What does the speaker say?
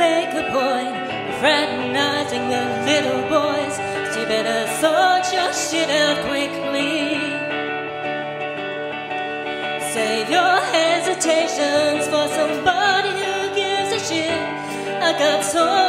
make a point fraternizing the little boys. You better sort your shit out quickly. Save your hesitations for somebody who gives a shit. I got so